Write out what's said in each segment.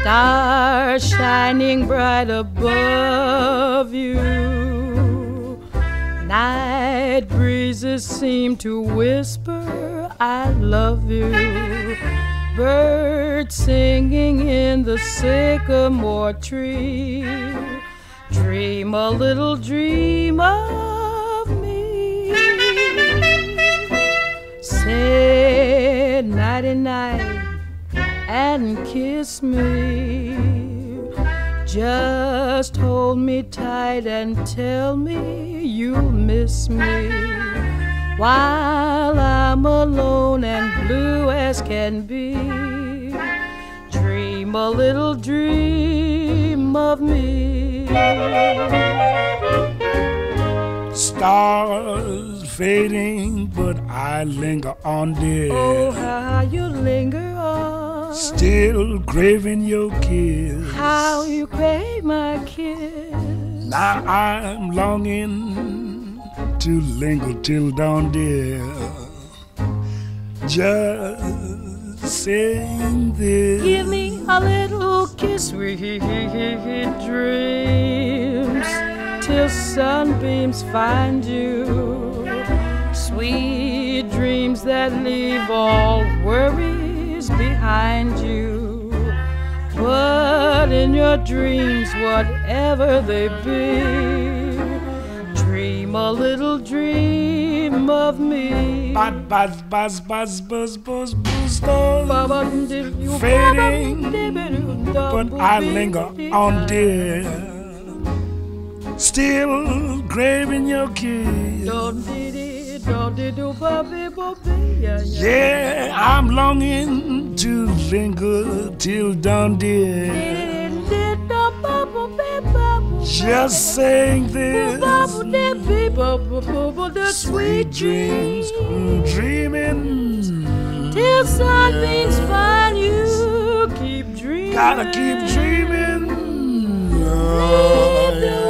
Stars shining bright above you. Night breezes seem to whisper, I love you. Birds singing in the sycamore tree. Dream a little dreamer. And kiss me. Just hold me tight and tell me you'll miss me while I'm alone and blue as can be. Dream a little dream of me. Stars fading, but I linger on, dear. Oh, how you linger on. Still craving your kiss. How you crave my kiss. Now I'm longing to linger till dawn, dear. Just saying this. Give me a little kiss, sweet dreams, till sunbeams find you. Sweet dreams that leave all your dreams, whatever they be, dream a little dream of me. Buzz, buzz, buzz, buzz, buzz, buzz, buzz, stars fading, but I linger on, dear. Still craving your kiss. Yeah, I'm longing to linger till dawn, dear. Just saying this. Sweet dreams, dreaming. Till sunbeams find you, keep dreaming. Gotta keep dreaming. Leave the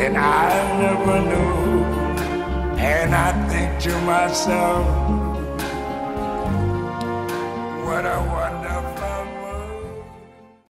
than I never knew. And I think to myself, what a wonderful